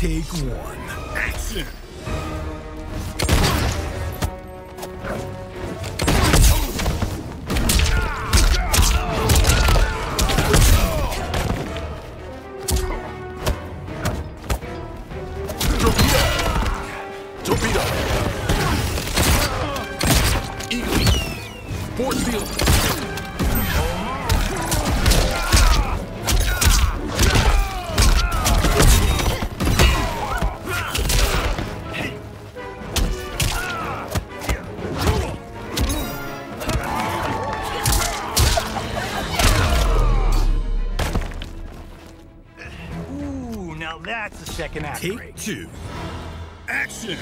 Take one. Action! Take break. two. Action!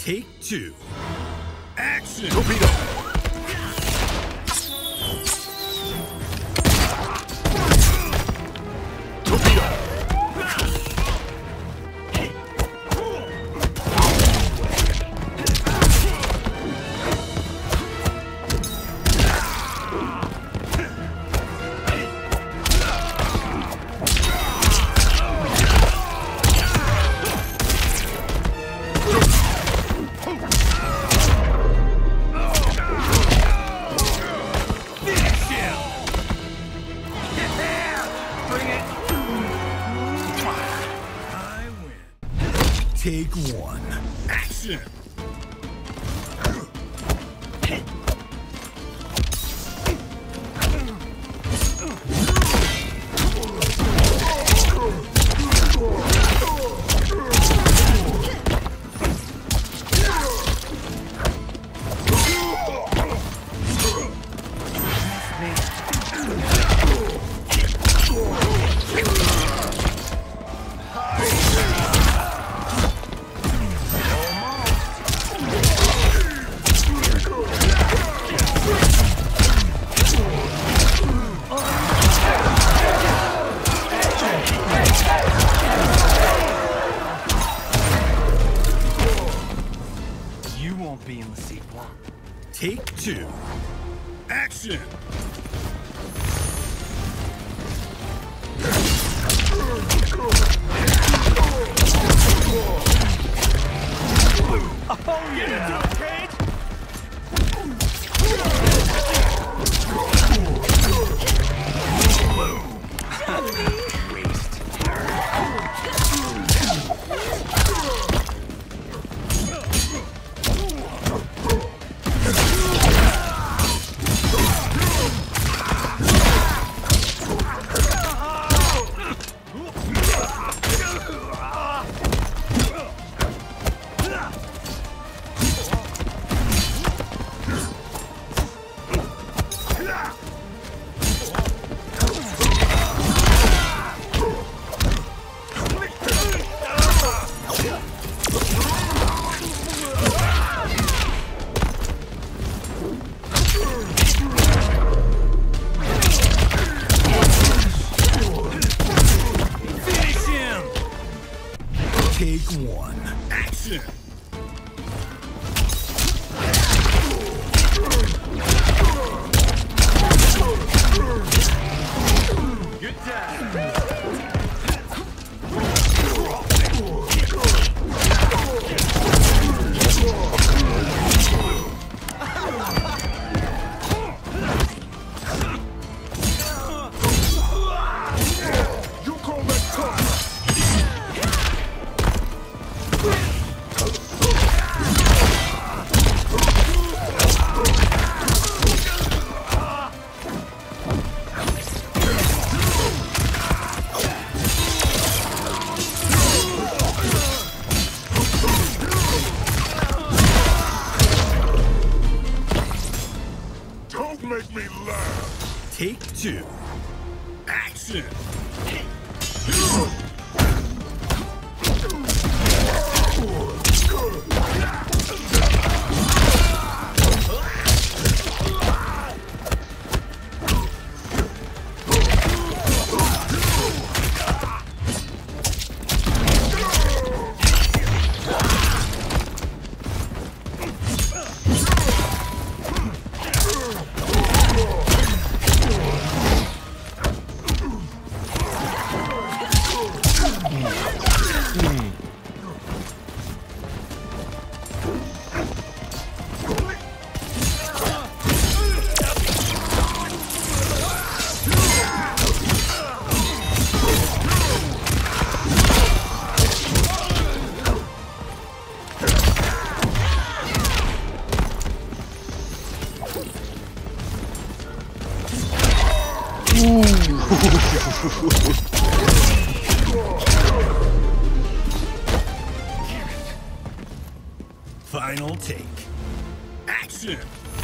Take two. Action! Torpedo! Take two. Action! Action.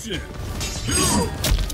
Action.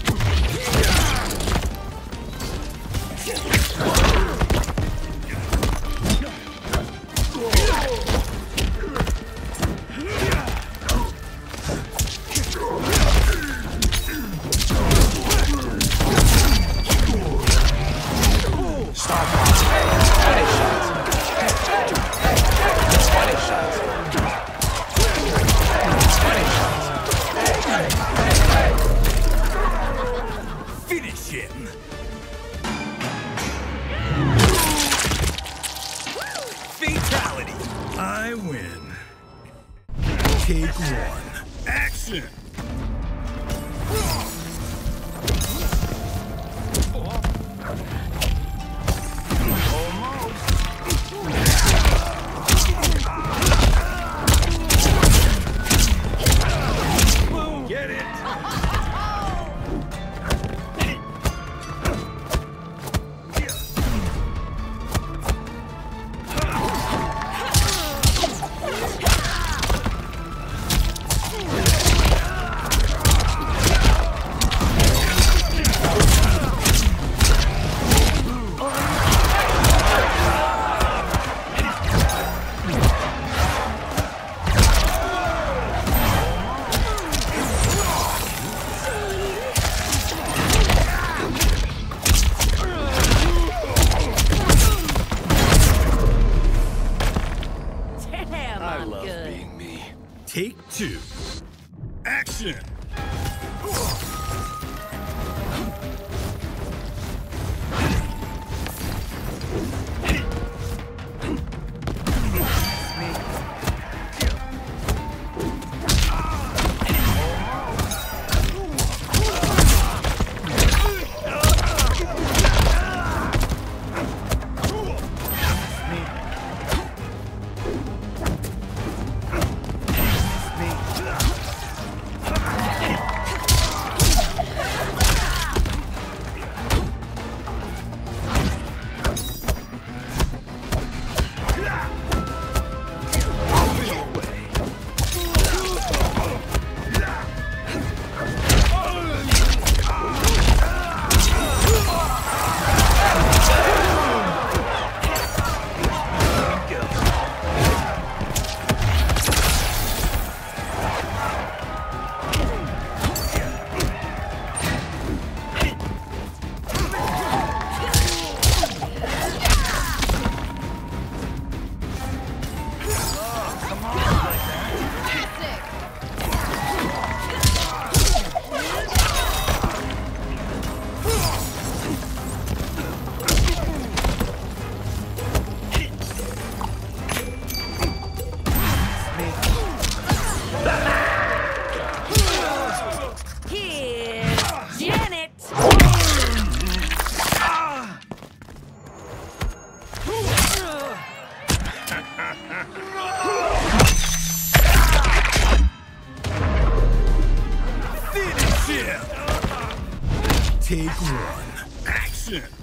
Finish him! Take one. Action!